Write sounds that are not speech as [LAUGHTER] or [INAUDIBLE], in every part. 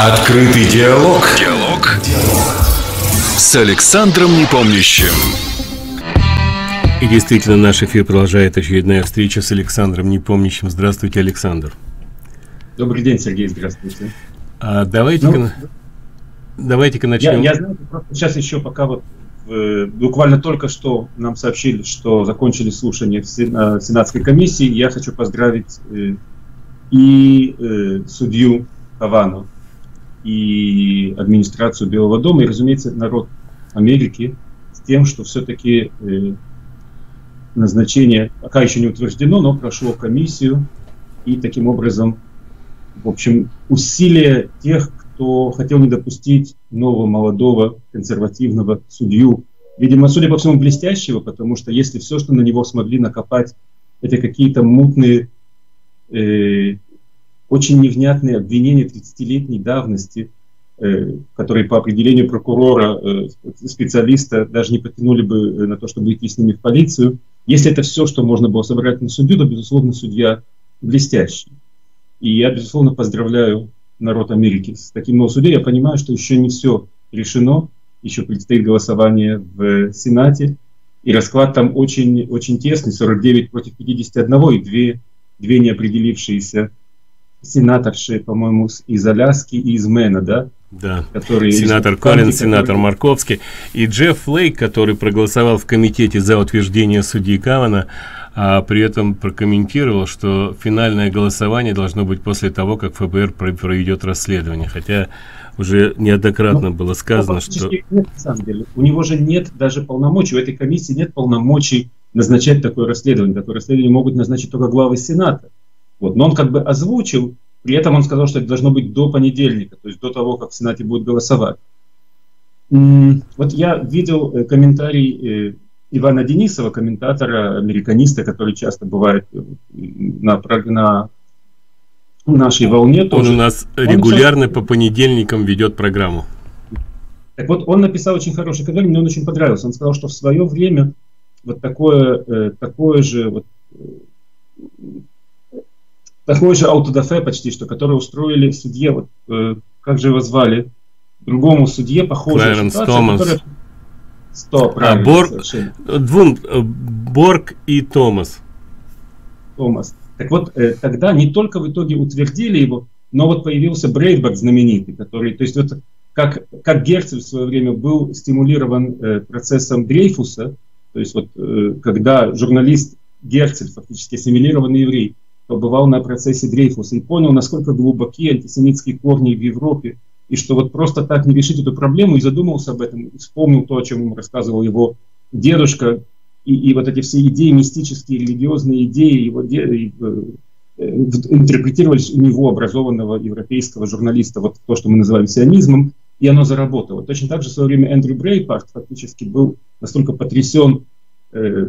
Открытый диалог. Диалог. С Александром Непомнящим. И действительно, наш эфир продолжает очередная встреча с Александром Непомнящим. Здравствуйте, Александр. Добрый день, Сергей, здравствуйте. А давайте-ка ну, давайте начнем. Я, я знаю, сейчас еще пока вот э, буквально только что нам сообщили, что закончили слушание в Сенатской комиссии. Я хочу поздравить э, и э, судью Хавану, и администрацию Белого дома, и, разумеется, народ Америки с тем, что все-таки э, назначение пока еще не утверждено, но прошло комиссию, и таким образом, в общем, усилия тех, кто хотел не допустить нового молодого консервативного судью, видимо, судя по всему, блестящего, потому что если все, что на него смогли накопать, это какие-то мутные э, очень невнятные обвинения 30-летней давности, э, которые по определению прокурора, э, специалиста, даже не потянули бы э, на то, чтобы идти с ними в полицию. Если это все, что можно было собрать на судью, то, безусловно, судья блестящий. И я, безусловно, поздравляю народ Америки с таким новым судьей. Я понимаю, что еще не все решено, еще предстоит голосование в Сенате, и расклад там очень, очень тесный, 49 против 51, и две, две неопределившиеся сенаторши, по-моему, из Аляски и из Мэна, да? Да, которые сенатор Коллин, сенатор Марковский и Джефф Флейк, который проголосовал в комитете за утверждение судьи Кавана, а при этом прокомментировал, что финальное голосование должно быть после того, как ФБР проведет расследование. Хотя уже неоднократно ну, было сказано, что... Нет, на самом деле. У него же нет даже полномочий, у этой комиссии нет полномочий назначать такое расследование. Такое расследование могут назначить только главы Сената. Вот. Но он как бы озвучил, при этом он сказал, что это должно быть до понедельника, то есть до того, как в Сенате будет голосовать. Вот я видел э, комментарий э, Ивана Денисова, комментатора, американиста, который часто бывает э, на, на нашей волне. Он тоже. у нас регулярно он... по понедельникам ведет программу. Так вот, он написал очень хороший комментарий, мне он очень понравился. Он сказал, что в свое время вот такое, такое же вот, такой же аутодафе почти что, который устроили судье, вот, э, как же его звали, другому судье, похожая Клэренс Томас. Которая... Стоп, а, Борг, двум, э, Борг и Томас. Томас. Так вот, э, тогда не только в итоге утвердили его, но вот появился Брейдберг знаменитый, который, то есть вот как, как Герцель в свое время был стимулирован э, процессом Дрейфуса, то есть вот э, когда журналист Герцель, фактически ассимилированный еврей, побывал на процессе Дрейфуса и понял, насколько глубоки антисемитские корни в Европе, и что вот просто так не решить эту проблему, и задумался об этом, и вспомнил то, о чем ему рассказывал его дедушка, и, и вот эти все идеи, мистические, религиозные идеи, его де, э интерпретировались у него, образованного европейского журналиста, вот то, что мы называем сионизмом, и оно заработало. Точно так же в свое время Эндрю Брейпарт фактически был настолько потрясен э,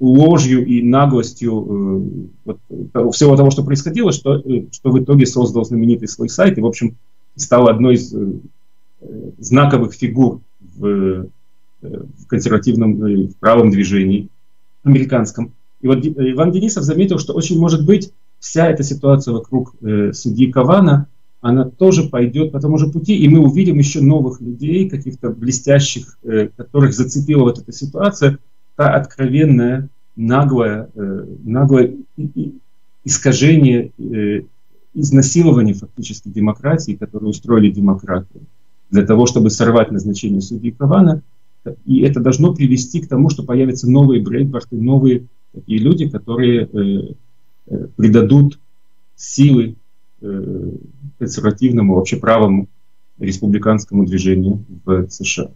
ложью и наглостью э, вот, всего того, что происходило, что, э, что в итоге создал знаменитый свой сайт и, в общем, стал одной из э, знаковых фигур в, в консервативном в правом движении американском. И вот Иван Денисов заметил, что очень может быть вся эта ситуация вокруг э, судьи Кавана, она тоже пойдет по тому же пути, и мы увидим еще новых людей, каких-то блестящих, э, которых зацепила вот эта ситуация, та откровенная, наглое, э, наглое искажение, э, изнасилование фактически демократии, которое устроили демократы, для того, чтобы сорвать назначение судьи Кавана. И это должно привести к тому, что появятся новые брейкбарты, новые такие люди, которые э, э, придадут силы э, консервативному, вообще правому республиканскому движению в США.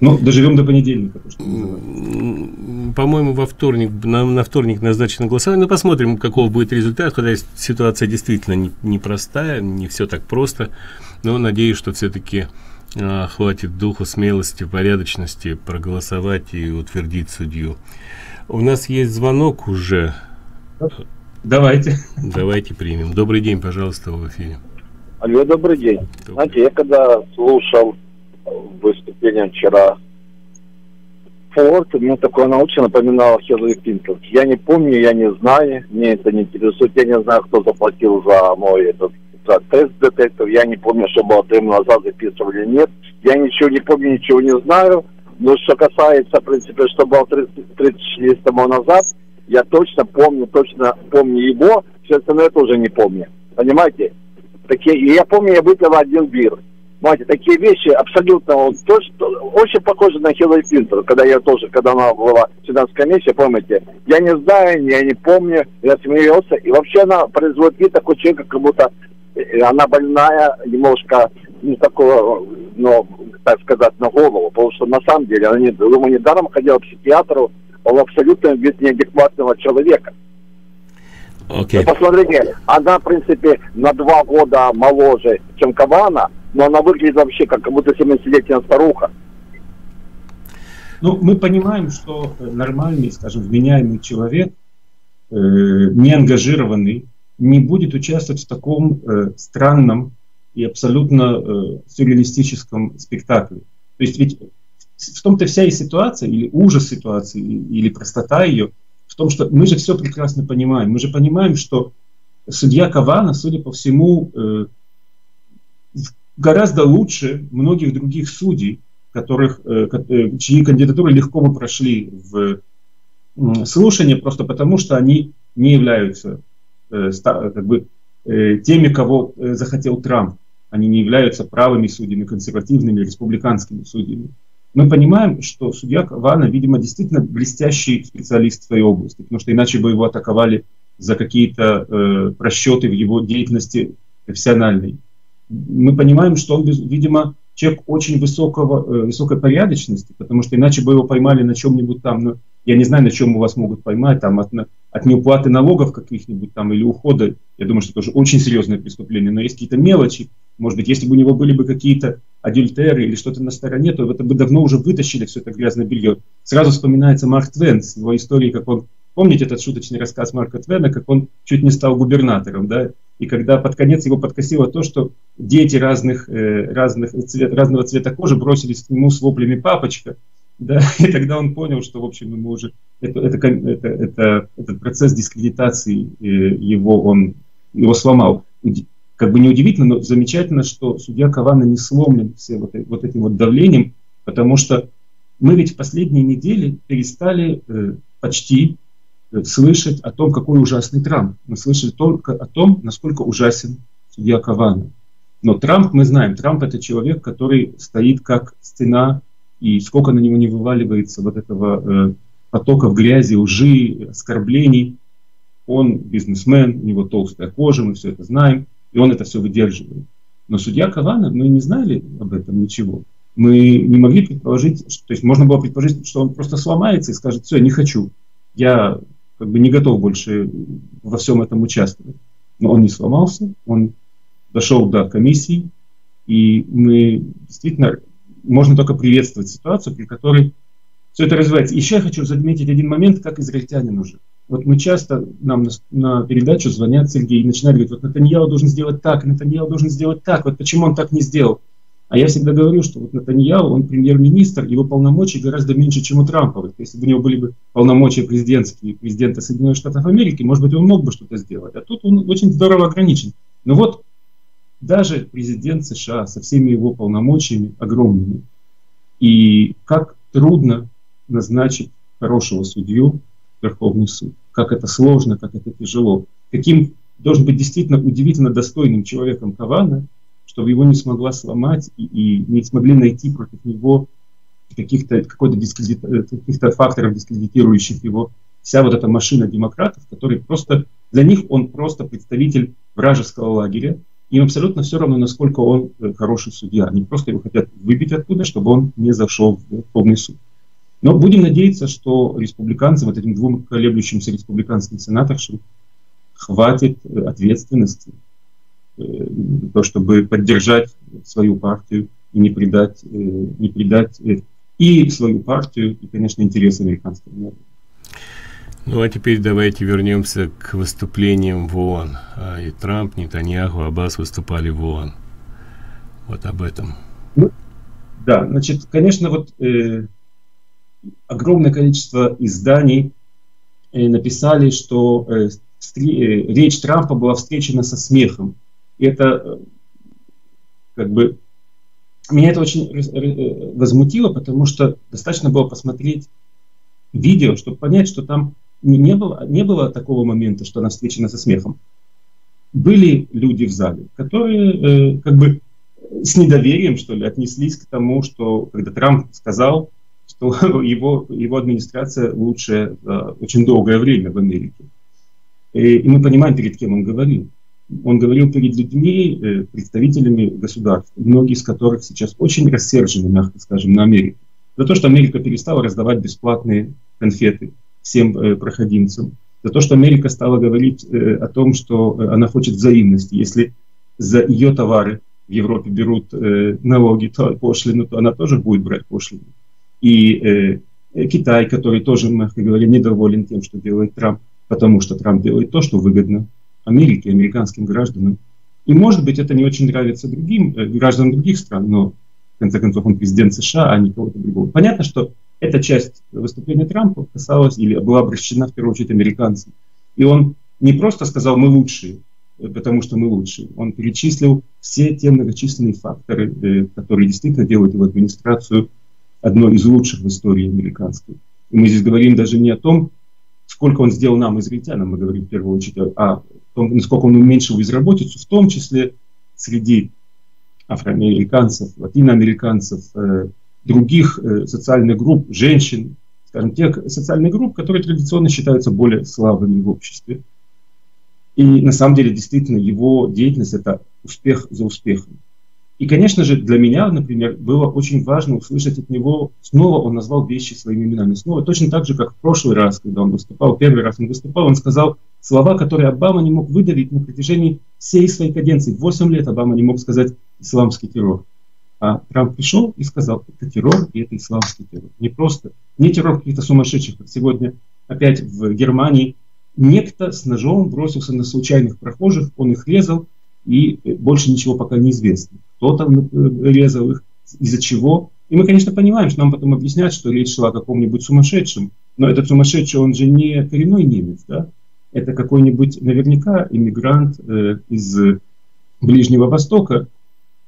Ну, доживем до понедельника. По-моему, во вторник, на, на вторник назначено голосование. Ну, посмотрим, каков будет результат, когда ситуация действительно непростая, не, не все так просто. Но надеюсь, что все-таки а, хватит духу, смелости, порядочности проголосовать и утвердить судью. У нас есть звонок уже. Давайте. Давайте примем. Добрый день, пожалуйста, в эфире. Алло, добрый день. Добрый. Знаете, я когда слушал выступлением вчера. Форд, мне такое научно напоминало Хиллари Клинтон. Я не помню, я не знаю, мне это не интересует, я не знаю, кто заплатил за мой этот записывать тест-детектор. Я не помню, что было три назад записывали или нет. Я ничего не помню, ничего не знаю. Но что касается, в принципе, что было 30, 36 тому назад, я точно помню, точно помню его, все остальное тоже не помню. Понимаете? Такие, и я помню, я выпил один бир. Понимаете, такие вещи абсолютно то, что, очень похожи на Хиллари Клинтон, когда я тоже, когда она была в Сенатской комиссии, помните, я не знаю, я не помню, я смеялся, и вообще она производит вид такой человек, как будто э, она больная, немножко, не такого, ну, так сказать, на голову, потому что на самом деле она, не, думаю, недаром ходила к психиатру, он абсолютно вид неадекватного человека. Okay. Посмотрите, она, в принципе, на два года моложе, чем Кавана, но она выглядит вообще как будто 70-летняя старуха. Ну, мы понимаем, что нормальный, скажем, вменяемый человек, э, не ангажированный, не будет участвовать в таком э, странном и абсолютно э, сюрреалистическом спектакле. То есть ведь в том-то вся и ситуация, или ужас ситуации, или простота ее, в том, что мы же все прекрасно понимаем. Мы же понимаем, что судья Кавана, судя по всему, э, гораздо лучше многих других судей, которых, э, э, чьи кандидатуры легко бы прошли в слушание, просто потому что они не являются э, как бы, теми, кого захотел Трамп. Они не являются правыми судьями, консервативными, республиканскими судьями. Мы понимаем, что судья Кавана, видимо, действительно блестящий специалист в своей области, потому что иначе бы его атаковали за какие-то э, просчеты в его деятельности профессиональной мы понимаем, что он, видимо, человек очень высокого, э, высокой порядочности, потому что иначе бы его поймали на чем-нибудь там, ну, я не знаю, на чем вас могут поймать, там, от, от неуплаты налогов каких-нибудь там или ухода, я думаю, что тоже очень серьезное преступление, но есть какие-то мелочи, может быть, если бы у него были бы какие-то адюльтеры или что-то на стороне, то это бы давно уже вытащили все это грязное белье. Сразу вспоминается Марк Твен с его историей, как он Помните этот шуточный рассказ Марка Твена, как он чуть не стал губернатором, да? И когда под конец его подкосило то, что дети разных, э, разных цвет, разного цвета кожи бросились к нему с воплями «папочка», да, [LAUGHS] и тогда он понял, что, в общем, ему уже это, это, это, это, этот процесс дискредитации э, его, он его сломал. Как бы неудивительно, но замечательно, что судья Кавана не сломлен все вот, вот этим вот давлением, потому что мы ведь в последние недели перестали э, почти слышать о том, какой ужасный Трамп. Мы слышали только о том, насколько ужасен судья Кавана. Но Трамп, мы знаем, Трамп это человек, который стоит как стена, и сколько на него не вываливается вот этого э, потока в грязи, лжи, оскорблений. Он бизнесмен, у него толстая кожа, мы все это знаем, и он это все выдерживает. Но судья Кавана, мы не знали об этом ничего. Мы не могли предположить, что, то есть можно было предположить, что он просто сломается и скажет, все, не хочу. Я как бы не готов больше во всем этом участвовать. Но он не сломался, он дошел до комиссии, и мы действительно можно только приветствовать ситуацию, при которой все это развивается. Еще я хочу заметить один момент, как израильтянин уже. Вот мы часто, нам на, на передачу звонят Сергей и начинают говорить, вот Натаньяу должен сделать так, Натаньяу должен сделать так, вот почему он так не сделал. А я всегда говорю, что вот Натаньяу, он премьер-министр, его полномочий гораздо меньше, чем у Трамповых. Если бы у него были бы полномочия президентские, президента Соединенных Штатов Америки, может быть, он мог бы что-то сделать. А тут он очень здорово ограничен. Но вот даже президент США со всеми его полномочиями огромными. И как трудно назначить хорошего судью Верховный суд. Как это сложно, как это тяжело. Каким должен быть действительно удивительно достойным человеком Кавана – чтобы его не смогла сломать и, и не смогли найти против него каких-то какой-то э, каких-то факторов, дискредитирующих его. Вся вот эта машина демократов, который просто, для них он просто представитель вражеского лагеря, им абсолютно все равно, насколько он э, хороший судья. Они просто его хотят выбить оттуда, чтобы он не зашел в полный суд. Но будем надеяться, что республиканцам, вот этим двум колеблющимся республиканским сенаторшам, хватит э, ответственности то, чтобы поддержать свою партию и не предать, э, не предать э, и свою партию, и, конечно, интересы американского народа. Ну а теперь давайте вернемся к выступлениям в ООН. А, и Трамп, Нетаньяху, Аббас выступали в ООН. Вот об этом. Ну, да, значит, конечно, вот э, огромное количество изданий э, написали, что э, речь Трампа была встречена со смехом И это как бы меня это очень возмутило, потому что достаточно было посмотреть видео, чтобы понять, что там не было, не было такого момента, что она встречена со смехом. Были люди в зале, которые э, как бы с недоверием, что ли, отнеслись к тому, что когда Трамп сказал, что [LAUGHS] его, его администрация лучшая за очень долгое время в Америке. И, и мы понимаем, перед кем он говорил. Он говорил перед людьми, э, представителями государств, многие из которых сейчас очень рассержены, мягко скажем, на Америку. За то, что Америка перестала раздавать бесплатные конфеты всем э, проходимцам. За то, что Америка стала говорить э, о том, что она хочет взаимности. Если за ее товары в Европе берут налоги, то пошлину, то она тоже будет брать пошлину. И Китай, который тоже, мягко говоря, недоволен тем, что делает Трамп, потому что Трамп делает то, что выгодно Америки, американским гражданам. И, может быть, это не очень нравится другим, э, гражданам других стран, но, в конце концов, он президент США, а не кого-то другого. Понятно, что эта часть выступления Трампа касалась или была обращена, в первую очередь, американцам. И он не просто сказал «мы лучшие», э, потому что мы лучшие. Он перечислил все те многочисленные факторы, э, которые действительно делают его администрацию одной из лучших в истории американской. И мы здесь говорим даже не о том, сколько он сделал нам, израильтянам, мы говорим в первую очередь, а том, насколько он уменьшил безработицу, в том числе среди афроамериканцев, латиноамериканцев, э, других э, социальных групп, женщин, скажем, тех социальных групп, которые традиционно считаются более слабыми в обществе. И на самом деле действительно его деятельность это успех за успехом. И, конечно же, для меня, например, было очень важно услышать от него, снова он назвал вещи своими именами. Снова точно так же, как в прошлый раз, когда он выступал, первый раз он выступал, он сказал слова, которые Обама не мог выдавить на протяжении всей своей каденции. Восемь лет Обама не мог сказать «исламский террор». А Трамп пришел и сказал, это террор и это исламский террор. Не просто, не террор каких-то сумасшедших, как сегодня опять в Германии. Некто с ножом бросился на случайных прохожих, он их резал, и больше ничего пока не известно. Кто там резал их, из-за чего. И мы, конечно, понимаем, что нам потом объяснят, что речь шла о каком-нибудь сумасшедшем. Но этот сумасшедший, он же не коренной немец, да? Это какой-нибудь наверняка иммигрант э, из Ближнего Востока.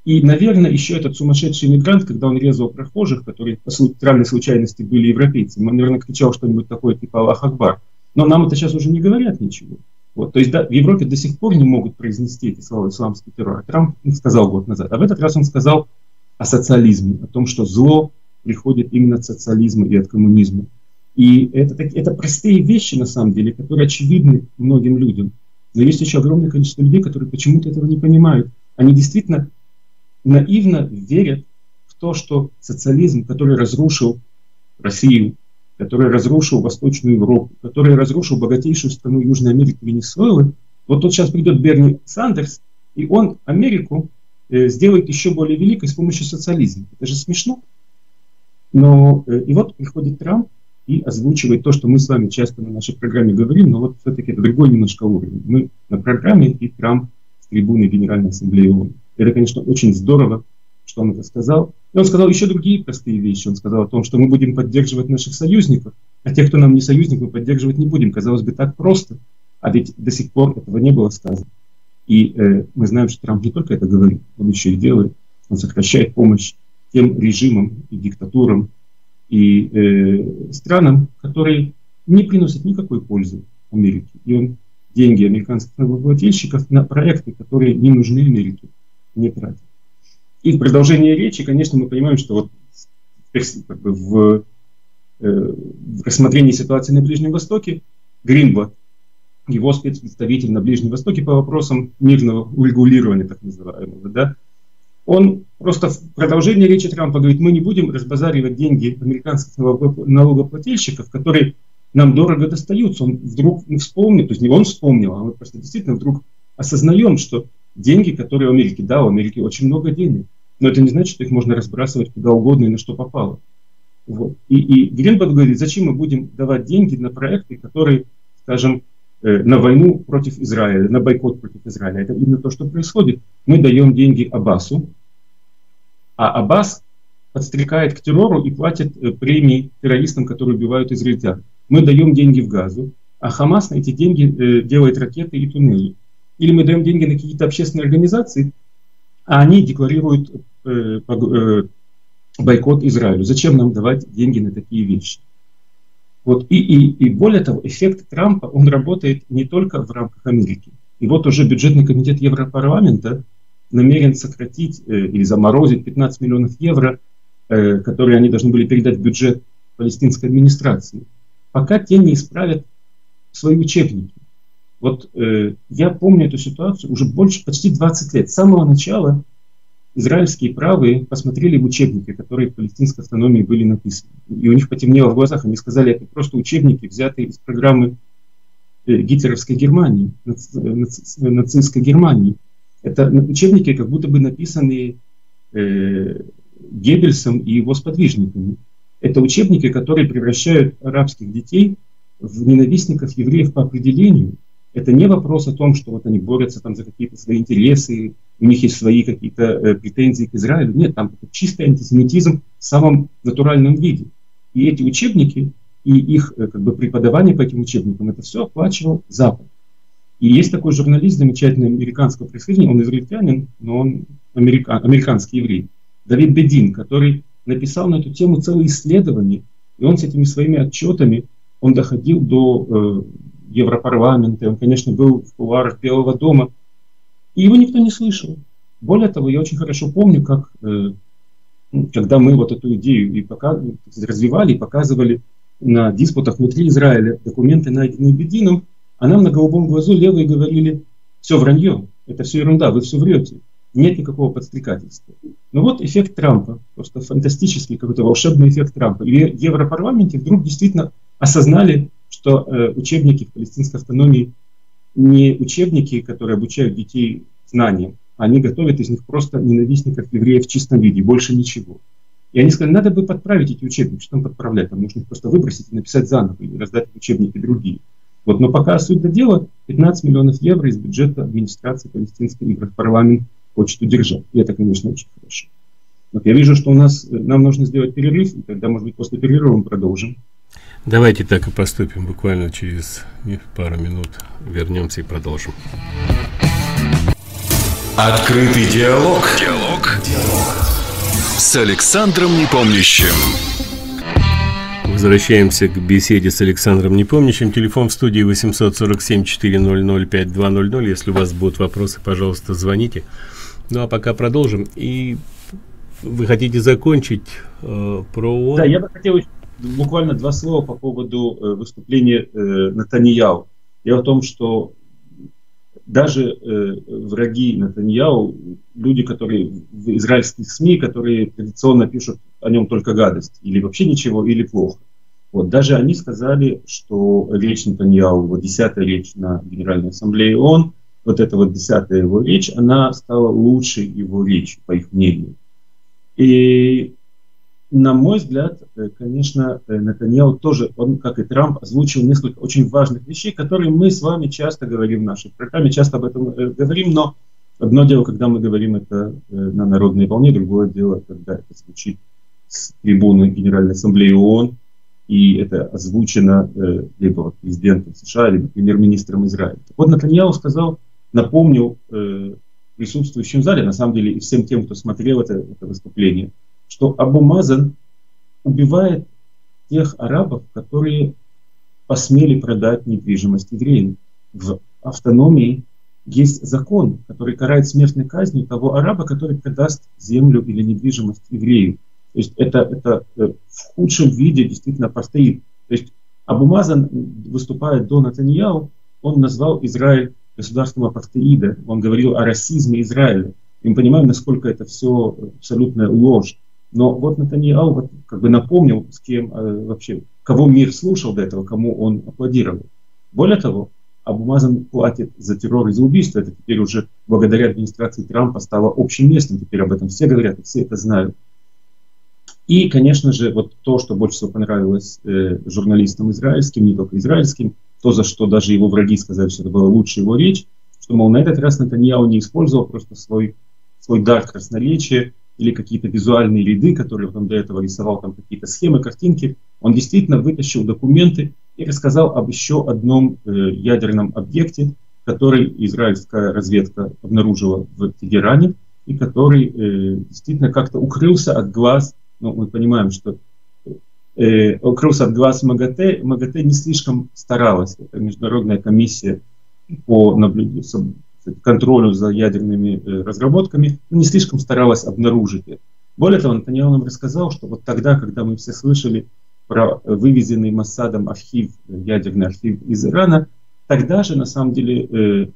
И, наверное, еще этот сумасшедший иммигрант, когда он резал прохожих, которые по странной случайности были европейцами, он, наверное, кричал что-нибудь такое типа «Аллах Акбар». Но нам это сейчас уже не говорят ничего. Вот, то есть да, в Европе до сих пор не могут произнести эти слова «исламский террор». А Трамп сказал год назад. А в этот раз он сказал о социализме, о том, что зло приходит именно от социализма и от коммунизма. И это, это простые вещи, на самом деле, которые очевидны многим людям. Но есть еще огромное количество людей, которые почему-то этого не понимают. Они действительно наивно верят в то, что социализм, который разрушил Россию, который разрушил Восточную Европу, который разрушил богатейшую страну Южной Америки Венесуэлы, вот тут сейчас придет Берни Сандерс, и он Америку э, сделает еще более великой с помощью социализма. Это же смешно. Но э, и вот приходит Трамп и озвучивает то, что мы с вами часто на нашей программе говорим, но вот все-таки это другой немножко уровень. Мы на программе и Трамп с трибуны Генеральной Ассамблеи ООН. Это, конечно, очень здорово, что он это сказал. И он сказал еще другие простые вещи. Он сказал о том, что мы будем поддерживать наших союзников, а тех, кто нам не союзник, мы поддерживать не будем. Казалось бы, так просто. А ведь до сих пор этого не было сказано. И э, мы знаем, что Трамп не только это говорит, он еще и делает. Он сокращает помощь тем режимам и диктатурам и э, странам, которые не приносят никакой пользы Америке. И он деньги американских налогоплательщиков на проекты, которые не нужны Америке, не тратит. И в продолжении речи, конечно, мы понимаем, что вот как бы в, э, в рассмотрении ситуации на Ближнем Востоке Гринблад, его спецпредставитель на Ближнем Востоке по вопросам мирного урегулирования, так называемого, да, он просто в продолжении речи Трампа говорит, мы не будем разбазаривать деньги американских налогоплательщиков, которые нам дорого достаются. Он вдруг вспомнил, то есть не он вспомнил, а мы просто действительно вдруг осознаем, что деньги, которые в Америке, да, в Америке очень много денег, но это не значит, что их можно разбрасывать куда угодно и на что попало. Вот. И, и Гринберг говорит, зачем мы будем давать деньги на проекты, которые, скажем, э, на войну против Израиля, на бойкот против Израиля. Это именно то, что происходит. Мы даем деньги Аббасу, а Аббас подстрекает к террору и платит э, премии террористам, которые убивают израильтян. Мы даем деньги в Газу, а Хамас на эти деньги э, делает ракеты и туннели. или мы даем деньги на какие-то общественные организации, а они декларируют э, э, бойкот Израилю. Зачем нам давать деньги на такие вещи? Вот, и, и, и более того, эффект Трампа, он работает не только в рамках Америки. И вот уже бюджетный комитет Европарламента намерен сократить э, или заморозить 15 миллионов евро, э, которые они должны были передать в бюджет палестинской администрации, пока те не исправят свои учебники. Вот э, я помню эту ситуацию уже больше, почти 20 лет. С самого начала израильские правые посмотрели в учебники, которые в палестинской автономии были написаны. И у них потемнело в глазах, они сказали, это просто учебники, взятые из программы э, гитлеровской Германии, наци, наци, нацистской Германии. Это учебники, как будто бы написанные э, Геббельсом и его сподвижниками. Это учебники, которые превращают арабских детей в ненавистников евреев по определению. Это не вопрос о том, что вот они борются там за какие-то свои интересы, у них есть свои какие-то э, претензии к Израилю. Нет, там чистый антисемитизм в самом натуральном виде. И эти учебники и их э, как бы, преподавание по этим учебникам, это все оплачивал Запад. И есть такой журналист замечательный американского происхождения, он израильтянин, но он америка, американский еврей, Давид Бедин, который написал на эту тему целое исследование, и он с этими своими отчетами, он доходил до э, Европарламента, он, конечно, был в кулуарах Белого дома, и его никто не слышал. Более того, я очень хорошо помню, как э, когда мы вот эту идею и пока, развивали и показывали на диспутах внутри Израиля документы, найденные Бедином, а нам на голубом глазу левые говорили, все вранье, это все ерунда, вы все врете, нет никакого подстрекательства. Но вот эффект Трампа, просто фантастический какой-то волшебный эффект Трампа. И в Европарламенте вдруг действительно осознали, что э, учебники в палестинской автономии не учебники, которые обучают детей знаниям, они готовят из них просто ненавистников евреев в чистом виде, больше ничего. И они сказали, надо бы подправить эти учебники, что там подправлять, там нужно их просто выбросить и написать заново, или раздать учебники другие. Вот, но пока суть до дела, 15 миллионов евро из бюджета администрации палестинской парламент хочет удержать. И это, конечно, очень хорошо. Вот я вижу, что у нас, э, нам нужно сделать перерыв, и тогда, может быть, после перерыва мы продолжим. Давайте так и поступим. Буквально через пару минут вернемся и продолжим. Открытый диалог. Диалог. Диалог. С Александром Непомнящим. Возвращаемся к беседе с Александром Непомнящим. Телефон в студии 847-400-5200. Если у вас будут вопросы, пожалуйста, звоните. Ну а пока продолжим. И вы хотите закончить э, про ООН? Да, я бы хотел буквально два слова по поводу э, выступления э, Натаньяу. Дело в том, что даже э, враги Натаньяу, люди, которые в израильских СМИ, которые традиционно пишут о нем только гадость, или вообще ничего, или плохо. Вот, даже они сказали, что речь Натаньяу, вот десятая речь на Генеральной Ассамблее ООН, вот эта вот десятая его речь, она стала лучшей его речью, по их мнению. И, на мой взгляд, э, конечно, э, Натаньяу тоже, он, как и Трамп, озвучил несколько очень важных вещей, которые мы с вами часто говорим в нашей программе, часто об этом э, говорим, но одно дело, когда мы говорим это на народной волне, другое дело, когда это звучит с трибуны Генеральной Ассамблеи ООН, и это озвучено либо президентом США, либо премьер-министром Израиля. Вот, Натаньяу сказал, напомнил присутствующим в зале, на самом деле и всем тем, кто смотрел это, это выступление, что Абу Мазан убивает тех арабов, которые посмели продать недвижимость евреям. В автономии есть закон, который карает смертной казнью того араба, который продаст землю или недвижимость еврею. То есть это, это э, в худшем виде действительно апостеид. То есть Абу Мазан, выступая до Натаньяу, он назвал Израиль государством апостеида. Он говорил о расизме Израиля. И мы понимаем, насколько это все абсолютная ложь. Но вот Натаньяу вот, как бы напомнил, с кем э, вообще, кого мир слушал до этого, кому он аплодировал. Более того, Абу Мазан платит за террор и за убийство. Это теперь уже благодаря администрации Трампа стало общим местом. Теперь об этом все говорят, все это знают. И, конечно же, вот то, что больше всего понравилось э, журналистам израильским, не только израильским, то, за что даже его враги сказали, что это была лучшая его речь, что, мол, на этот раз Натаньяу не использовал просто свой, свой дар красноречия или какие-то визуальные ряды, которые он до этого рисовал, там какие-то схемы, картинки. Он действительно вытащил документы и рассказал об еще одном э, ядерном объекте, который израильская разведка обнаружила в Тегеране, и который э, действительно как-то укрылся от глаз, ну, мы понимаем, что э, укрылся от глаз МАГАТЭ, МАГАТЭ не слишком старалась, это международная комиссия по наблюдению, контролю за ядерными э, разработками, не слишком старалась обнаружить это. Более того, Натаньял нам рассказал, что вот тогда, когда мы все слышали про вывезенный Массадом архив, ядерный архив из Ирана, тогда же, на самом деле, э,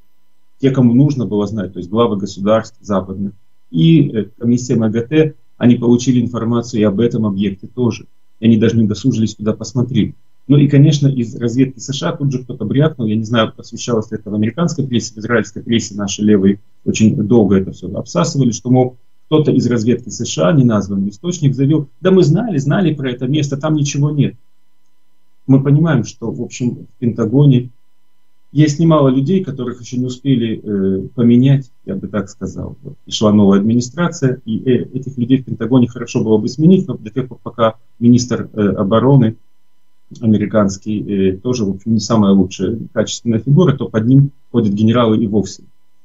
те, кому нужно было знать, то есть главы государств западных и э, комиссия МАГАТЭ, они получили информацию и об этом объекте тоже. И они даже не досужились туда посмотреть. Ну и, конечно, из разведки США тут же кто-то брякнул, я не знаю, освещалось ли это в американской прессе, в израильской прессе наши левые очень долго это все обсасывали, что, мол, кто-то из разведки США, неназванный источник, заявил, да мы знали, знали про это место, там ничего нет. Мы понимаем, что, в общем, в Пентагоне есть немало людей, которых еще не успели э, поменять, я бы так сказал. Вот. И шла новая администрация, и э, этих людей в Пентагоне хорошо было бы сменить, но до тех пор, пока министр э, обороны американский э, тоже, в общем, не самая лучшая качественная фигура, то под ним ходят генералы и вовсе.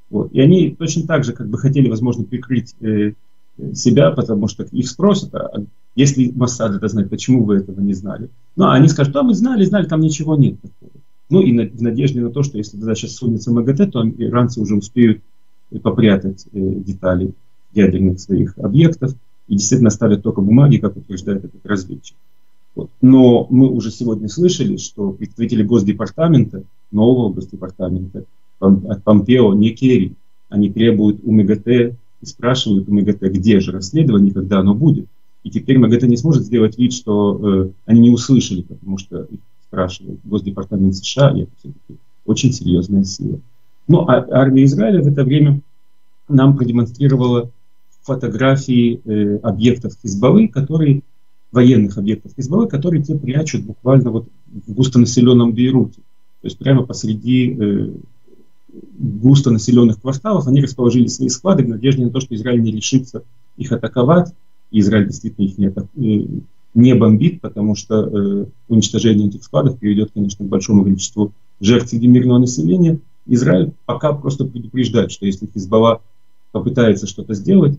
Вот. И они точно так же как бы хотели, возможно, прикрыть э, себя, потому что их спросят, а если Моссад это знает, почему вы этого не знали? Ну, а они скажут, а мы знали, знали, там ничего нет такого. Ну и на, в надежде на то, что если туда сейчас сунется МАГАТЭ, то иранцы уже успеют попрятать э, детали ядерных своих объектов и действительно оставят только бумаги, как утверждает этот разведчик. Но мы уже сегодня слышали, что представители Госдепартамента, нового Госдепартамента, от Помпео, не Керри, они требуют у МГТ и спрашивают у МГТ, где же расследование, когда оно будет. И теперь МГТ не сможет сделать вид, что э, они не услышали, потому что их спрашивает Госдепартамент США, и это все-таки очень серьезная сила. Ну, а армия Израиля в это время нам продемонстрировала фотографии э, объектов Хизбаллы, которые, военных объектов Хизбаллы, которые те прячут буквально вот в густонаселенном Бейруте. То есть прямо посреди э, густонаселенных кварталов они расположили свои склады в надежде на то, что Израиль не решится их атаковать. И Израиль действительно их не, атак, э, не бомбит, потому что э, уничтожение этих складов приведет, конечно, к большому количеству жертв среди мирного населения. Израиль пока просто предупреждает, что если Хизбалла попытается что-то сделать,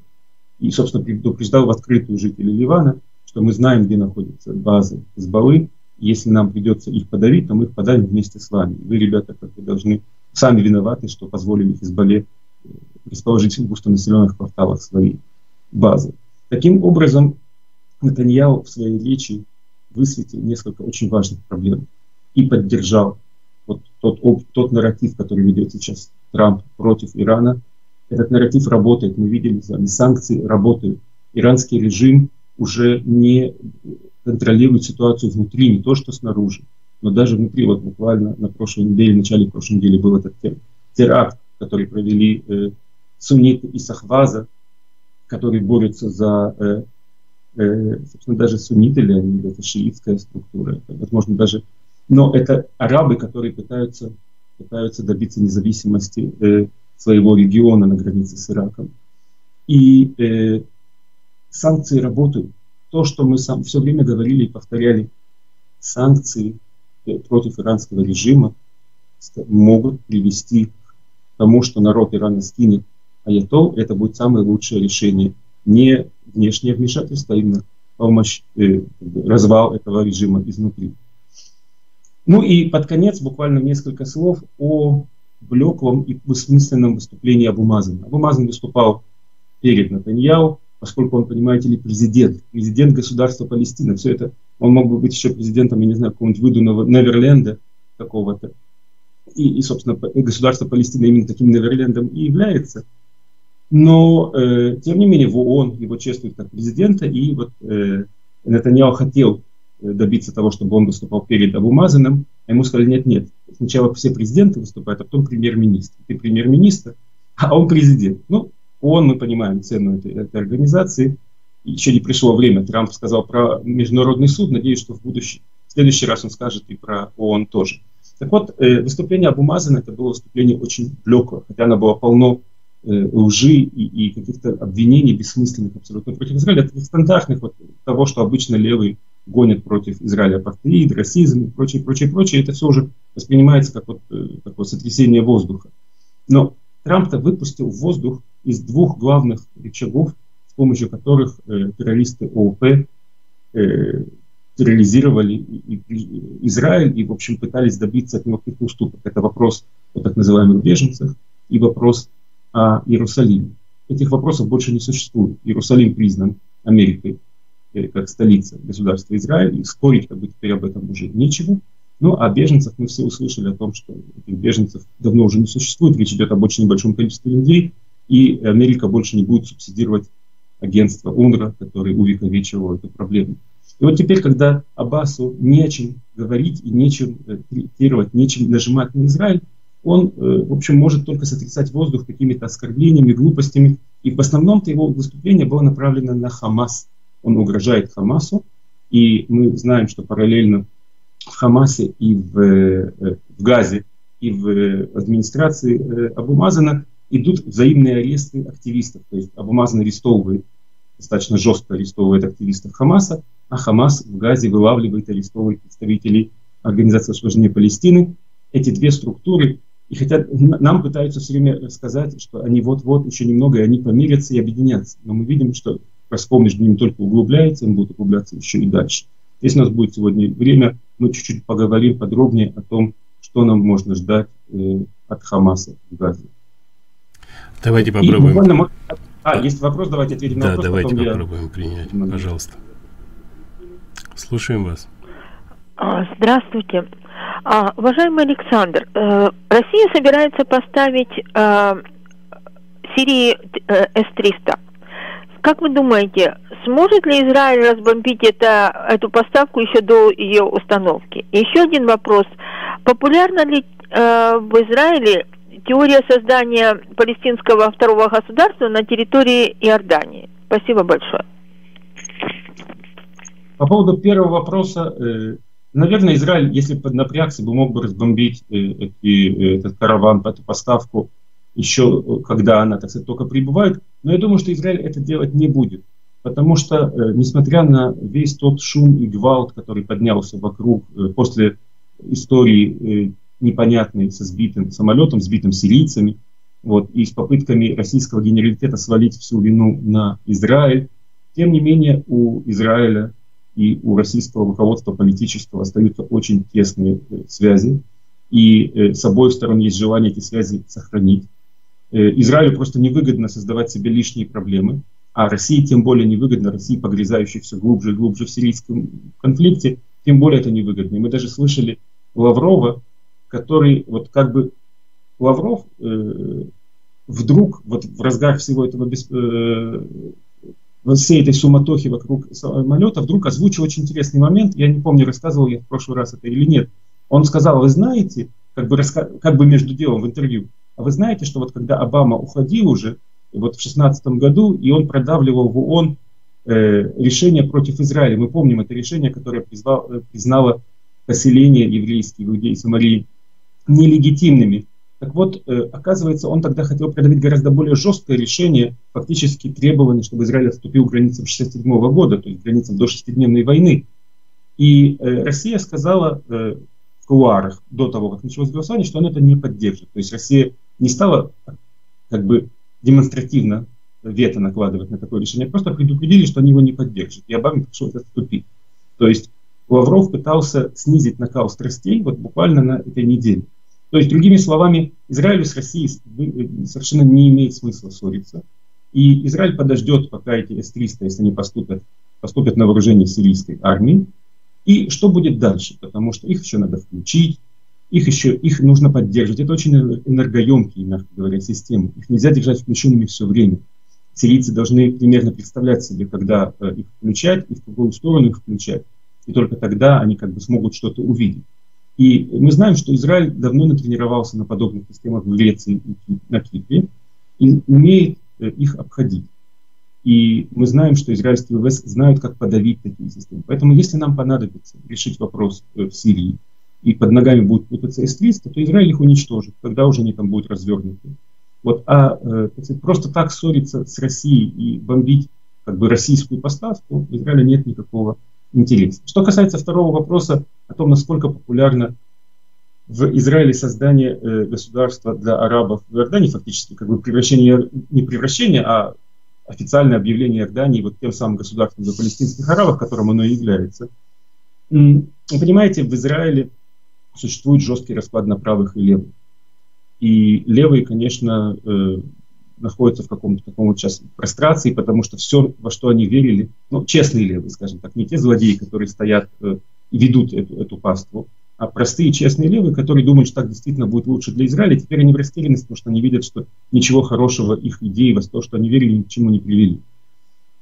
и, собственно, предупреждал в открытую жителей Ливана, что мы знаем, где находятся базы Хизбаллы, если нам придется их подавить, то мы их подавим вместе с вами. Вы, ребята, как вы должны сами виноваты, что позволили Хизбалле э, расположить в густонаселенных кварталах свои базы. Таким образом, Натаньяу в своей речи высветил несколько очень важных проблем и поддержал вот тот, тот нарратив, который ведет сейчас Трамп против Ирана. Этот нарратив работает, мы видели вами, санкции работают. Иранский режим уже не контролирует ситуацию внутри, не то что снаружи, но даже внутри. Вот буквально на прошлой неделе, в начале прошлой недели был этот теракт, который провели э, сунниты и Сахваза, которые борются за э, Э, собственно, даже сунниты ли они, это шиитская структура, это, возможно, даже... Но это арабы, которые пытаются, пытаются добиться независимости э, своего региона на границе с Ираком. И э, санкции работают. То, что мы сам все время говорили и повторяли, санкции э, против иранского режима могут привести к тому, что народ Ирана скинет аятол, это будет самое лучшее решение. Не внешнее вмешательство, а именно помощь, э, развал этого режима изнутри. Ну и под конец буквально несколько слов о блеклом и бессмысленном выступлении Абу Мазана. Абу Мазан выступал перед Натаньяу, поскольку он, понимаете ли, президент, президент государства Палестины. Все это, он мог бы быть еще президентом, я не знаю, какого-нибудь выдуманного Неверленда какого-то. И, и, собственно, государство Палестины именно таким Неверлендом и является – но, э, тем не менее, в ООН его чествуют как президента, и вот э, Нетаньяху хотел э, добиться того, чтобы он выступал перед Абумазаном, а ему сказали, нет, нет, сначала все президенты выступают, а потом премьер-министр. Ты премьер-министр, а он президент. Ну, ООН, мы понимаем цену этой, этой организации. Еще не пришло время. Трамп сказал про международный суд. Надеюсь, что в будущем, в следующий раз он скажет и про ООН тоже. Так вот, э, выступление Абумазана это было выступление очень блеклое, хотя оно было полно Э, лжи и, и каких-то обвинений бессмысленных абсолютно против Израиля, таких стандартных вот того, что обычно левые гонят против Израиля апартеид, расизм и прочее, прочее, прочее. Это все уже воспринимается как вот э, такое сотрясение воздуха. Но Трамп-то выпустил в воздух из двух главных рычагов, с помощью которых э, террористы ООП э, терроризировали и, и Израиль и, в общем, пытались добиться от него каких-то уступок. Это вопрос о так называемых беженцах и вопрос о Иерусалиме. Этих вопросов больше не существует. Иерусалим признан Америкой э, как столица государства Израиль, и спорить как бы теперь об этом уже нечего. Ну, а беженцев мы все услышали о том, что этих беженцев давно уже не существует, речь идет об очень небольшом количестве людей, и Америка больше не будет субсидировать агентство УНРWA, которое увековечивало эту проблему. И вот теперь, когда Аббасу нечем говорить и нечем э, третировать, нечем нажимать на Израиль, он, э, в общем, может только сотрясать воздух какими-то оскорблениями, глупостями. И в основном-то его выступление было направлено на Хамас. Он угрожает Хамасу. И мы знаем, что параллельно в Хамасе и в, э, в Газе, и в администрации Абумазана идут взаимные аресты активистов. То есть Абумазан арестовывает, достаточно жестко арестовывает активистов Хамаса, а Хамас в Газе вылавливает, арестовывает представителей Организации освобождения Палестины. Эти две структуры, и хотят, нам пытаются все время сказать, что они вот-вот еще немного, и они помирятся и объединятся. Но мы видим, что раскол между ними только углубляется, он будет углубляться еще и дальше. Если у нас будет сегодня время, мы чуть-чуть поговорим подробнее о том, что нам можно ждать э, от Хамаса в Газе. Давайте попробуем. И А, есть вопрос, давайте ответим да, на вопрос. Да, давайте попробуем я... принять, пожалуйста. Слушаем вас. А, здравствуйте. А, уважаемый Александр, э, Россия собирается поставить э, Сирии э, С-300. Как вы думаете, сможет ли Израиль разбомбить это, эту поставку еще до ее установки? еще один вопрос. Популярна ли э, в Израиле теория создания палестинского второго государства на территории Иордании? Спасибо большое. По поводу первого вопроса, э, наверное, Израиль, если бы напрягся, бы мог бы разбомбить э, эти, этот караван, эту поставку еще, когда она, так сказать, только прибывает. Но я думаю, что Израиль это делать не будет. Потому что, э, несмотря на весь тот шум и гвалт, который поднялся вокруг после истории непонятной со сбитым самолетом, сбитым сирийцами, вот, и с попытками российского генералитета свалить всю вину на Израиль, тем не менее у Израиля и у российского руководства политического остаются очень тесные э, связи. И э, с обоих сторон есть желание эти связи сохранить. Э, Израилю просто невыгодно создавать себе лишние проблемы, а России тем более невыгодно, России, погрязающей все глубже и глубже в сирийском конфликте, тем более это невыгодно. И мы даже слышали Лаврова, который вот как бы Лавров э, вдруг вот в разгар всего этого бес, э, всей этой суматохи вокруг самолета вдруг озвучил очень интересный момент. Я не помню, рассказывал я в прошлый раз это или нет. Он сказал, вы знаете, как бы, раска... как бы между делом в интервью, а вы знаете, что вот когда Обама уходил уже, вот в 16 году, и он продавливал в ООН э, решение против Израиля. Мы помним это решение, которое призвал, э, признало поселение еврейских людей Самарии нелегитимными. Так вот, э, оказывается, он тогда хотел продавить гораздо более жесткое решение, фактически требование, чтобы Израиль отступил к границам 1967 года, то есть границам до шестидневной войны. И э, Россия сказала э, в кулуарах до того, как началось голосование, что она это не поддержит. То есть Россия не стала как бы демонстративно вето накладывать на такое решение, просто предупредили, что они его не поддержат. И Обаме пришлось отступить. То есть Лавров пытался снизить накал страстей вот буквально на этой неделе. То есть, другими словами, Израилю с Россией э, совершенно не имеет смысла ссориться. И Израиль подождет, пока эти С-300, если они поступят, поступят на вооружение сирийской армии. И что будет дальше? Потому что их еще надо включить, их еще их нужно поддерживать. Это очень энергоемкие, мягко говоря, системы. Их нельзя держать включенными все время. Сирийцы должны примерно представлять себе, когда э, их включать и в какую сторону их включать. И только тогда они как бы смогут что-то увидеть. И мы знаем, что Израиль давно натренировался на подобных системах в Греции и на Кипре и умеет э, их обходить. И мы знаем, что израильские ВВС знают, как подавить такие системы. Поэтому если нам понадобится решить вопрос э, в Сирии, и под ногами будет путаться С-300, то Израиль их уничтожит, когда уже они там будут развернуты. Вот, а э, просто так ссориться с Россией и бомбить как бы российскую поставку, у Израиля нет никакого интереса. Что касается второго вопроса о том, насколько популярна в Израиле создание э, государства для арабов в Иордании фактически как бы превращение, не превращение, а официальное объявление Иордании вот тем самым государством для палестинских арабов, которым оно и является. Вы понимаете, в Израиле существует жесткий расклад на правых и левых. И левые, конечно, э, находятся в каком-то таком вот сейчас прострации, потому что все, во что они верили, ну, честные левые, скажем так, не те злодеи, которые стоят э, ведут эту, эту паству, а простые честные левые, которые думают, что так действительно будет лучше для Израиля, теперь они в растерянности, потому что они видят, что ничего хорошего их идеи, во то, что они верили, ни к чему не привели.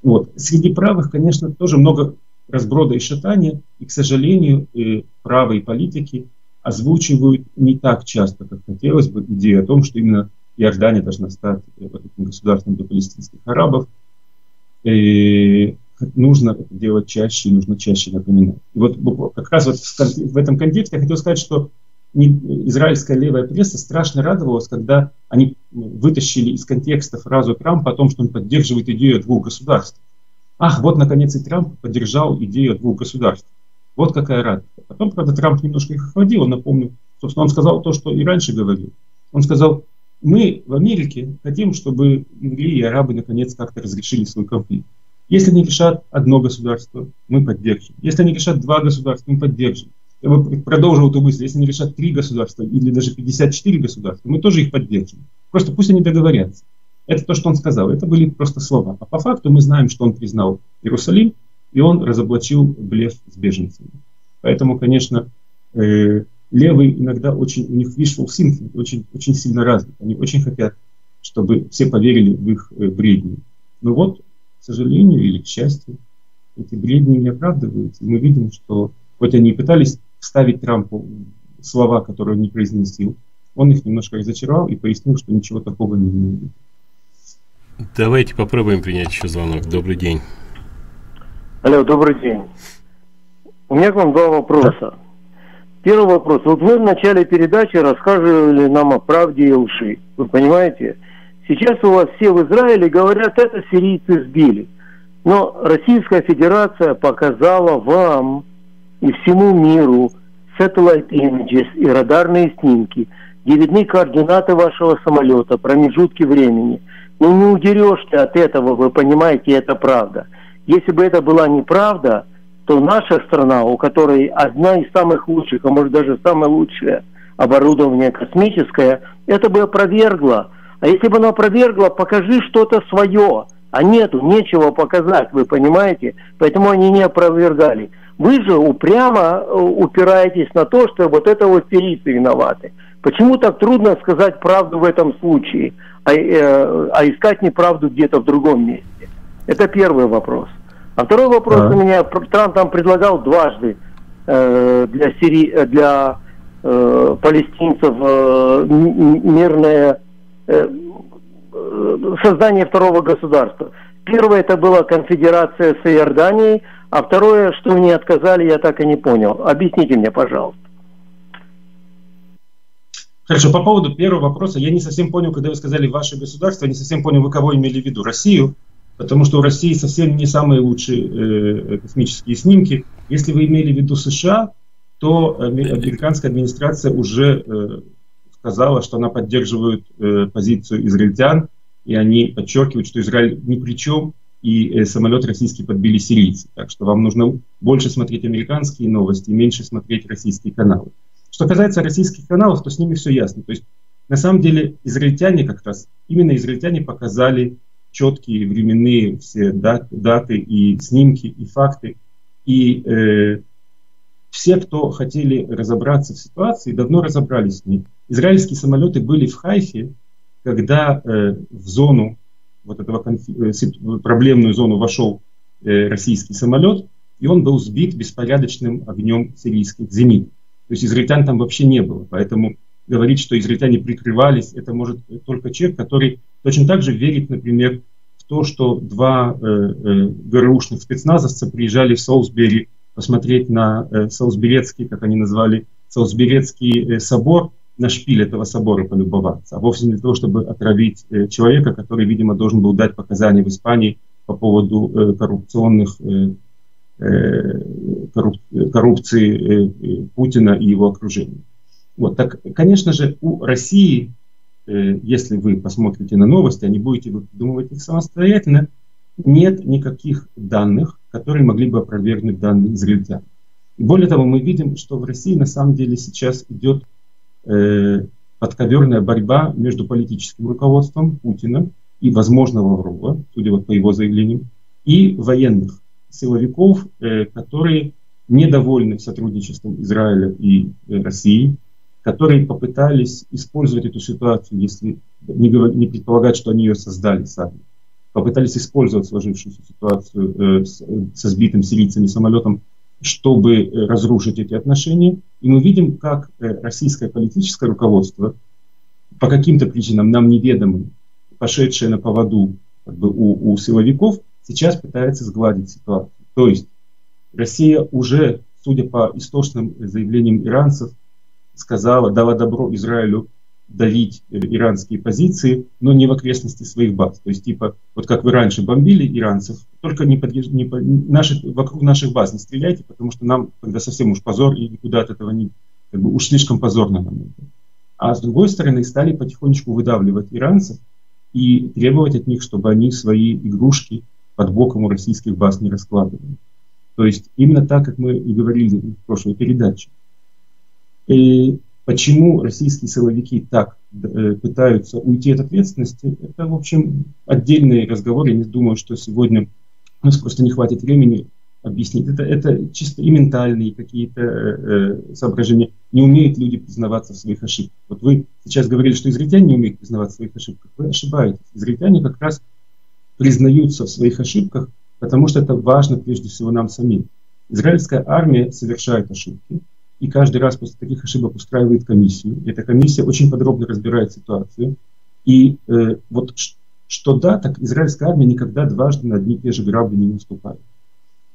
Вот. Среди правых, конечно, тоже много разброда и шатания, и, к сожалению, и правые политики озвучивают не так часто, как хотелось бы, идею о том, что именно Иордания должна стать вот этим государством для палестинских арабов. И нужно делать чаще и нужно чаще напоминать. И вот как раз вот в этом контексте я хотел сказать, что израильская левая пресса страшно радовалась, когда они вытащили из контекста фразу Трампа о том, что он поддерживает идею двух государств. Ах, вот наконец и Трамп поддержал идею двух государств. Вот какая радость. Потом, правда, Трамп немножко их охладил, он напомнил, собственно, он сказал то, что и раньше говорил. Он сказал, мы в Америке хотим, чтобы евреи и арабы наконец как-то разрешили свой конфликт. Если они решат одно государство, мы поддержим. Если они решат два государства, мы поддержим. Я бы продолжил эту мысль. Если они решат три государства или даже 54 государства, мы тоже их поддержим. Просто пусть они договорятся. Это то, что он сказал. Это были просто слова. А по факту мы знаем, что он признал Иерусалим, и он разоблачил блеф с беженцами. Поэтому, конечно, э, левые иногда очень, у них wishful thinking очень, очень сильно развит. Они очень хотят, чтобы все поверили в их э, бредни. Но вот к сожалению или к счастью, эти бредни не оправдываются. И мы видим, что хоть они и пытались вставить Трампу слова, которые он не произносил, он их немножко разочаровал и пояснил, что ничего такого не имеет. Давайте попробуем принять еще звонок. Добрый день. Алло, добрый день. У меня к вам два вопроса. Первый вопрос. Вот вы в начале передачи рассказывали нам о правде и лжи. Вы понимаете? Сейчас у вас все в Израиле говорят, это сирийцы сбили. Но Российская Федерация показала вам и всему миру satellite images и радарные снимки, где видны координаты вашего самолета, промежутки времени. Ну не удерешь ты от этого, вы понимаете, это правда. Если бы это была неправда, то наша страна, у которой одна из самых лучших, а может даже самое лучшее оборудование космическое, это бы опровергло а если бы она опровергла, покажи что-то свое. А нету, нечего показать, вы понимаете? Поэтому они не опровергали. Вы же упрямо э, упираетесь на то, что вот это вот сирийцы виноваты. Почему так трудно сказать правду в этом случае, а, э, а искать неправду где-то в другом месте? Это первый вопрос. А второй вопрос а. у меня, Трамп там предлагал дважды э, для, Сири, э, для э, палестинцев э, мирное создание второго государства. Первое это была конфедерация с Иорданией, а второе, что мне отказали, я так и не понял. Объясните мне, пожалуйста. Хорошо, по поводу первого вопроса, я не совсем понял, когда вы сказали «ваше государство», не совсем понял, вы кого имели в виду, Россию, потому что у России совсем не самые лучшие э, космические снимки. Если вы имели в виду США, то американская администрация уже э, сказала, что она поддерживает э, позицию израильтян, и они подчеркивают, что Израиль ни при чем, и э, самолет российский подбили сирийцы. Так что вам нужно больше смотреть американские новости и меньше смотреть российские каналы. Что касается российских каналов, то с ними все ясно. То есть на самом деле израильтяне как раз, именно израильтяне показали четкие временные все даты, даты и снимки, и факты. И э, все, кто хотели разобраться в ситуации, давно разобрались с ней. Израильские самолеты были в Хайфе, когда э, в зону, вот этого э, проблемную зону вошел э, российский самолет, и он был сбит беспорядочным огнем сирийских зенит. То есть израильтян там вообще не было. Поэтому говорить, что израильтяне прикрывались, это может только человек, который точно так же верит, например, в то, что два э, э, ГРУшных спецназовца приезжали в Солсбери посмотреть на э, Солсберецкий, как они назвали, Солсберецкий э, собор, на шпиль этого собора полюбоваться, а вовсе не для того, чтобы отравить э, человека, который, видимо, должен был дать показания в Испании по поводу э, коррупционных коррупции Путина и его окружения. Вот, так, конечно же, у России, э, если вы посмотрите на новости, а не будете выдумывать их самостоятельно, нет никаких данных, которые могли бы опровергнуть данные израильтян. Более того, мы видим, что в России на самом деле сейчас идет э, подковерная борьба между политическим руководством Путина и возможного врага, судя вот по его заявлениям, и военных силовиков, э, которые недовольны сотрудничеством Израиля и э, России, которые попытались использовать эту ситуацию, если не, предполагать, что они ее создали сами, попытались использовать сложившуюся ситуацию э, с, со сбитым сирийцами самолетом, чтобы э, разрушить эти отношения. И мы видим, как э, российское политическое руководство по каким-то причинам нам неведомым, пошедшее на поводу как бы, у, у силовиков, сейчас пытается сгладить ситуацию. То есть Россия уже, судя по источным заявлениям иранцев, сказала, дала добро Израилю давить иранские позиции, но не в окрестности своих баз. То есть, типа, вот как вы раньше бомбили иранцев, только не, под, не под, наши, вокруг наших баз не стреляйте, потому что нам тогда совсем уж позор, и никуда от этого не, как бы уж слишком позорно нам это. А с другой стороны, стали потихонечку выдавливать иранцев и требовать от них, чтобы они свои игрушки под боком у российских баз не раскладывали. То есть именно так, как мы и говорили в прошлой передаче. И Почему российские силовики так э, пытаются уйти от ответственности, это, в общем, отдельный разговор. Я не думаю, что сегодня у нас просто не хватит времени объяснить. Это, это чисто и ментальные какие-то э, э, соображения. Не умеют люди признаваться в своих ошибках. Вот вы сейчас говорили, что израильтяне не умеют признаваться в своих ошибках. Вы ошибаетесь. Израильтяне как раз признаются в своих ошибках, потому что это важно прежде всего нам самим. Израильская армия совершает ошибки, и каждый раз после таких ошибок устраивает комиссию. Эта комиссия очень подробно разбирает ситуацию. И э, вот что да, так израильская армия никогда дважды на одни и те же грабли не наступает.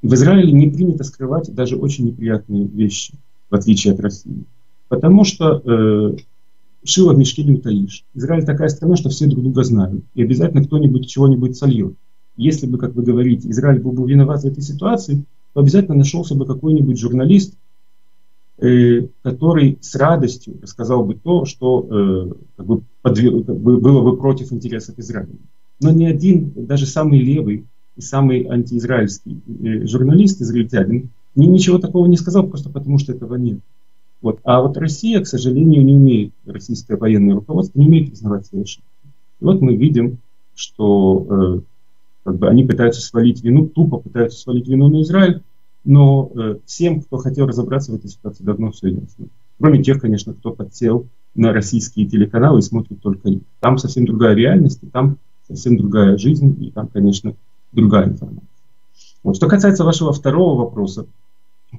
в Израиле не принято скрывать даже очень неприятные вещи, в отличие от России. Потому что э, шило в мешке не утаишь. Израиль такая страна, что все друг друга знают. И обязательно кто-нибудь чего-нибудь сольет. Если бы, как вы говорите, Израиль был бы виноват в этой ситуации, то обязательно нашелся бы какой-нибудь журналист, который с радостью рассказал бы то, что э, как бы было бы против интересов Израиля. Но ни один, даже самый левый и самый антиизраильский э, журналист, израильтянин, ни, ничего такого не сказал, просто потому что этого нет. Вот. А вот Россия, к сожалению, не умеет, российское военное руководство не умеет признавать свои ошибки. И вот мы видим, что э, как бы они пытаются свалить вину, тупо пытаются свалить вину на Израиль, но э, всем, кто хотел разобраться в этой ситуации, давно все ясно. Кроме тех, конечно, кто подсел на российские телеканалы и смотрит только их. Там совсем другая реальность, и там совсем другая жизнь, и там, конечно, другая информация. Вот. Что касается вашего второго вопроса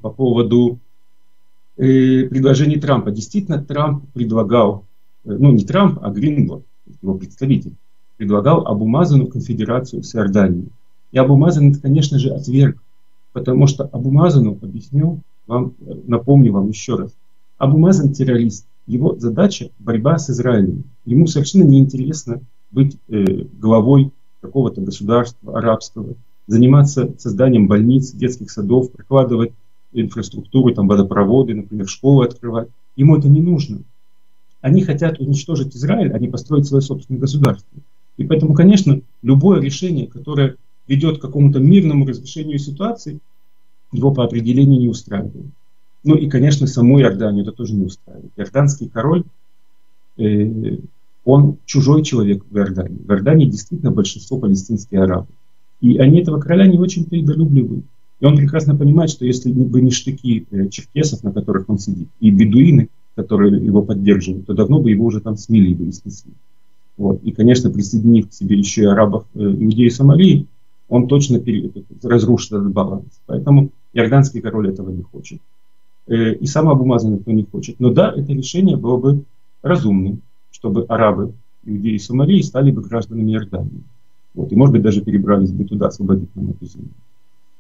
по поводу э, предложений Трампа. Действительно, Трамп предлагал, э, ну не Трамп, а Гринборд, его представитель, предлагал Абумазану конфедерацию с Иорданией. И Абумазан, конечно же, отверг Потому что Абу Мазану, объясню вам, напомню вам еще раз, Абу Мазан террорист. Его задача борьба с Израилем. Ему совершенно неинтересно быть э, главой какого-то государства арабского, заниматься созданием больниц, детских садов, прокладывать инфраструктуру, там водопроводы, например, школы открывать. Ему это не нужно. Они хотят уничтожить Израиль, а не построить свое собственное государство. И поэтому, конечно, любое решение, которое ведет к какому-то мирному разрешению ситуации, его по определению не устраивает. Ну и, конечно, саму Иорданию это тоже не устраивает. Иорданский король, э, он чужой человек в Иордании. В Иордании действительно большинство палестинские арабы. И они этого короля не очень-то и долюбливают. И он прекрасно понимает, что если бы не штыки э, черкесов, на которых он сидит, и бедуины, которые его поддерживают, то давно бы его уже там смели бы и снесли. Вот. И, конечно, присоединив к себе еще и арабов, э, иудеи Сомалии, он точно разрушит этот баланс. Поэтому иорданский король этого не хочет. Э, и сам Абу Мазан этого не хочет. Но да, это решение было бы разумным, чтобы арабы, иудеи и Сомалии стали бы гражданами Иордании. Вот, и, может быть, даже перебрались бы туда, освободить нам эту землю.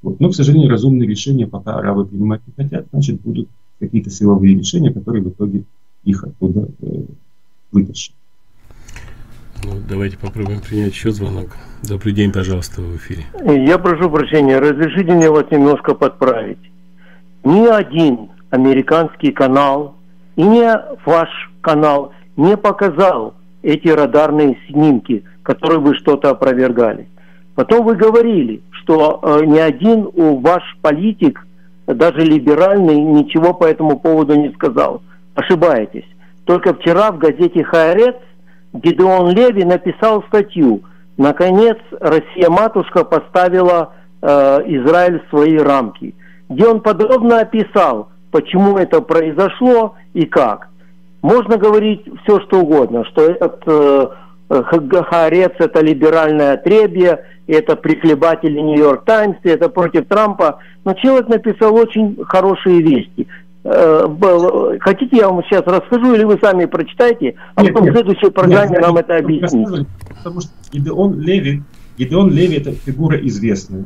Вот. Но, к сожалению, разумные решения пока арабы принимать не хотят, значит, будут какие-то силовые решения, которые в итоге их оттуда э, вытащат. Ну, давайте попробуем принять еще звонок. Добрый день, пожалуйста, в эфире. Я прошу прощения, разрешите мне вас немножко подправить. Ни один американский канал и не ваш канал не показал эти радарные снимки, которые вы что-то опровергали. Потом вы говорили, что э, ни один ваш политик, даже либеральный, ничего по этому поводу не сказал. Ошибаетесь. Только вчера в газете «Хайрец» Гидеон Леви написал статью «Наконец Россия-матушка поставила э, Израиль в свои рамки», где он подробно описал, почему это произошло и как. Можно говорить все, что угодно, что этот э, Харец это либеральное отребье, это прихлебатели Нью-Йорк Таймс, это против Трампа. Но человек написал очень хорошие вести. Э, хотите, я вам сейчас расскажу, или вы сами прочитаете, а нет, потом нет, в следующей программе нет, нам это объясните. Потому что Гидеон Леви, Гидеон Леви это фигура известная.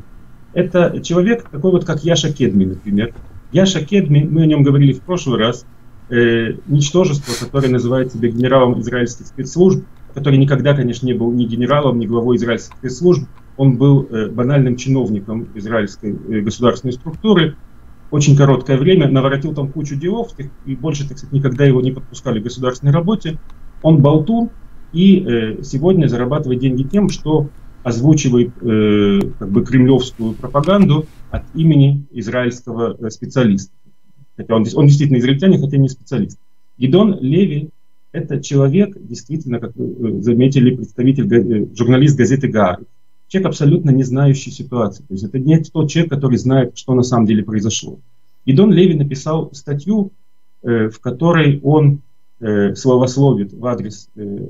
Это человек такой вот, как Яша Кедми, например. Яша Кедми, мы о нем говорили в прошлый раз, э, ничтожество, которое называет себя генералом израильских спецслужб, который никогда, конечно, не был ни генералом, ни главой израильских спецслужб, он был э, банальным чиновником израильской э, государственной структуры, очень короткое время, наворотил там кучу делов, и больше, так сказать, никогда его не подпускали к государственной работе. Он болтун и э, сегодня зарабатывает деньги тем, что озвучивает э, как бы кремлевскую пропаганду от имени израильского э, специалиста. Хотя он, он действительно израильтянин, хотя не специалист. Гидон Леви – это человек, действительно, как вы э, заметили, представитель, э, журналист газеты «Гаарет». Человек, абсолютно не знающий ситуации. То есть это не тот человек, который знает, что на самом деле произошло. Гидон Леви написал статью, э, в которой он э, словословит в адрес э,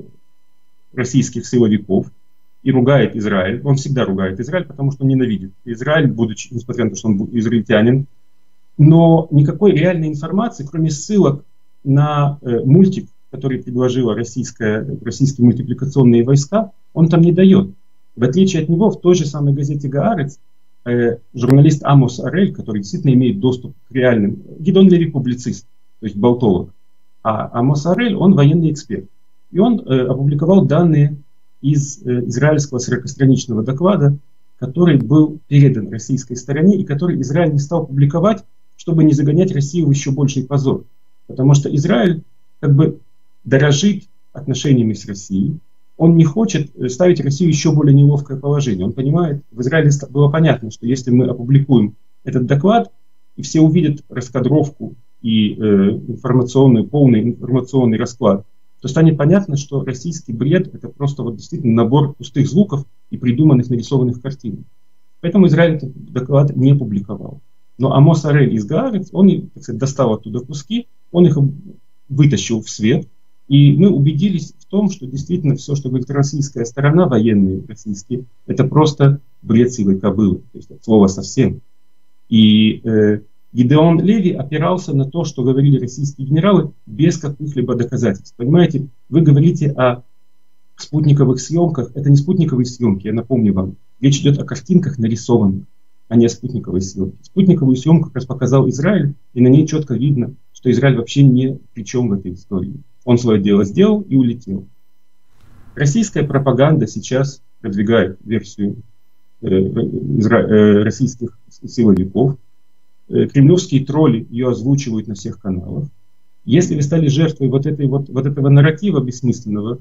российских силовиков – и ругает Израиль. Он всегда ругает Израиль, потому что он ненавидит Израиль, будучи, несмотря на то, что он израильтянин. Но никакой реальной информации, кроме ссылок на э, мультик, который предложила российская, российские мультипликационные войска, он там не дает. В отличие от него, в той же самой газете «Гаарец» э, журналист Амос Арель, который действительно имеет доступ к реальным... Гидон Леви публицист, то есть болтолог. А Амос Арель, он военный эксперт. И он э, опубликовал данные из э, израильского 40-страничного доклада, который был передан российской стороне и который Израиль не стал публиковать, чтобы не загонять Россию в еще больший позор. Потому что Израиль как бы дорожит отношениями с Россией, он не хочет ставить Россию еще более неловкое положение. Он понимает, в Израиле было понятно, что если мы опубликуем этот доклад, и все увидят раскадровку и э, информационный, полный информационный расклад то станет понятно, что российский бред – это просто вот действительно набор пустых звуков и придуманных нарисованных картин. Поэтому Израиль этот доклад не публиковал. Но Амос Арель из Гаарец, он так сказать, достал оттуда куски, он их вытащил в свет, и мы убедились том, что действительно все, что говорит российская сторона, военные российские, это просто бред силой кобылы, то есть от слова совсем. И э, Гидеон Леви опирался на то, что говорили российские генералы, без каких-либо доказательств. Понимаете, вы говорите о спутниковых съемках. Это не спутниковые съемки, я напомню вам. Речь идет о картинках нарисованных, а не о спутниковой съемке. Спутниковую съемку как раз показал Израиль, и на ней четко видно, что Израиль вообще не при чем в этой истории. Он свое дело сделал и улетел. Российская пропаганда сейчас продвигает версию э, э, российских силовиков, Э, кремлевские тролли ее озвучивают на всех каналах. Если вы стали жертвой вот, этой вот, вот этого нарратива бессмысленного,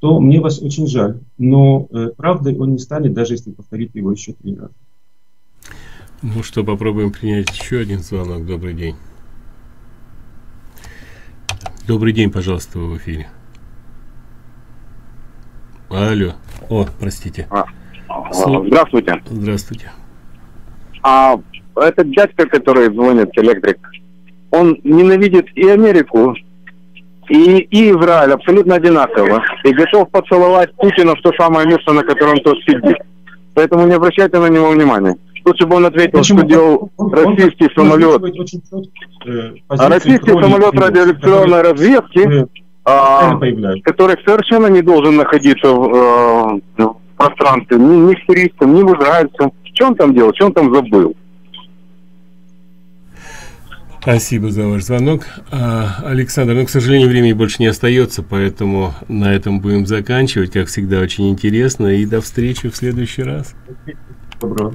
то мне вас очень жаль. Но э, правдой он не станет, даже если повторить его еще три раза. Ну что, попробуем принять еще один звонок. Добрый день. Добрый день, пожалуйста, вы в эфире. Алло. О, простите. А, здравствуйте. Здравствуйте. А этот дядька, который звонит, электрик, он ненавидит и Америку, и, и Израиль абсолютно одинаково. И готов поцеловать Путина в то самое место, на котором тот сидит. Поэтому не обращайте на него внимания. Лучше бы он ответил, Почему? что делал он, российский он, самолет. э, а российский самолет радиоэлектронной разведки, а, который совершенно не должен находиться в, э, в пространстве ни, ни с туристом, ни в израильцем. Что он там делал, что он там забыл? Спасибо за ваш звонок. А, Александр, ну, к сожалению, времени больше не остается, поэтому на этом будем заканчивать. Как всегда, очень интересно. И до встречи в следующий раз. Доброго.